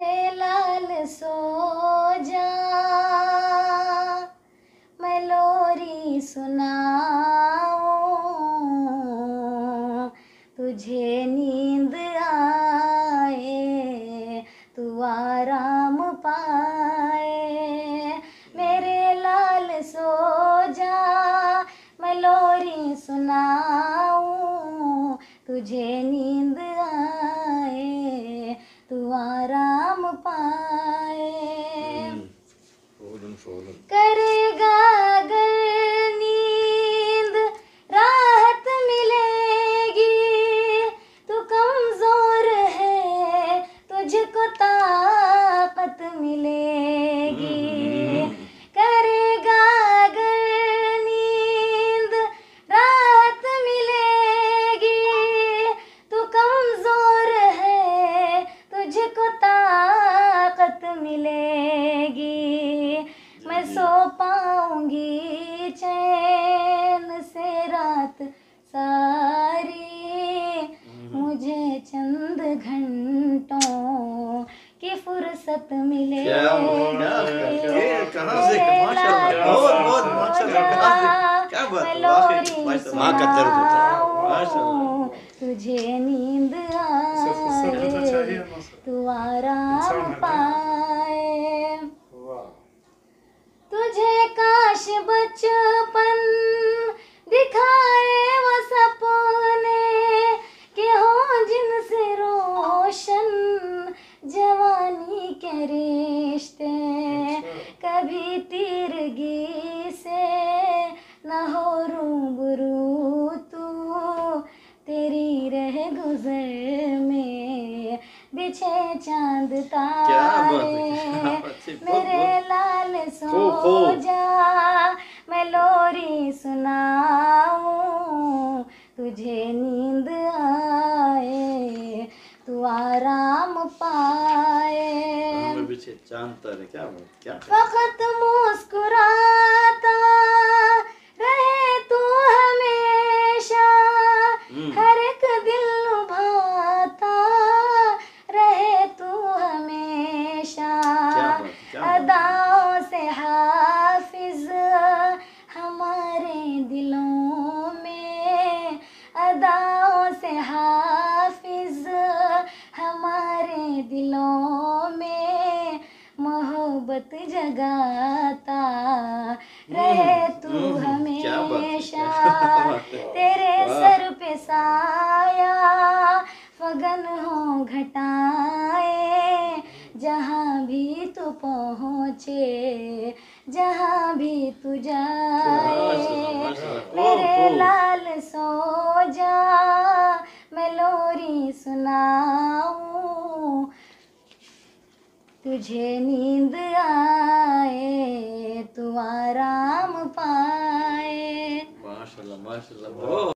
लाल सो जा मैं लोरी सुनाऊं, तुझे नींद आए, तू आराम पाए। मेरे लाल सो जा मैं लोरी सुनाऊं, तुझे नींद आए, तू आराम पाऊँगी चैन से रात सारी मुझे चंद घंटों की फुर्सत मिले क्या बात है, क्या- ये कहाँ काश बचपन दिखाए वो सपने के हो जिनसे रोशन जवानी के रिश्ते। कभी तीरगी से न हो रूबरू तू तेरी रह गुजर में बिछे चाँद तारे। मेरे लाल सो जा आराम पाए। हमें पीछे चाँद तारे क्या क्या वक्त मुस्कुराता रहे तू हमेशा। हम्म। हर एक दिल लुभाता रहे तू हमेशा। अदाओं से हाफिज हमारे दिलों में। अदाओं से हाफिज दिलों में मोहब्बत जगाता रहे तू हम्म, क्या बात है, हमेशा। तेरे सर पे साया फगन हो घटाए जहाँ भी तू पहुँचे जहाँ भी तू जाए। मेरे। लाल सो जा मैं लोरी सुनाऊं तुझे नींद आए तू आराम पाए। माशाल्लाह माशाल्लाह।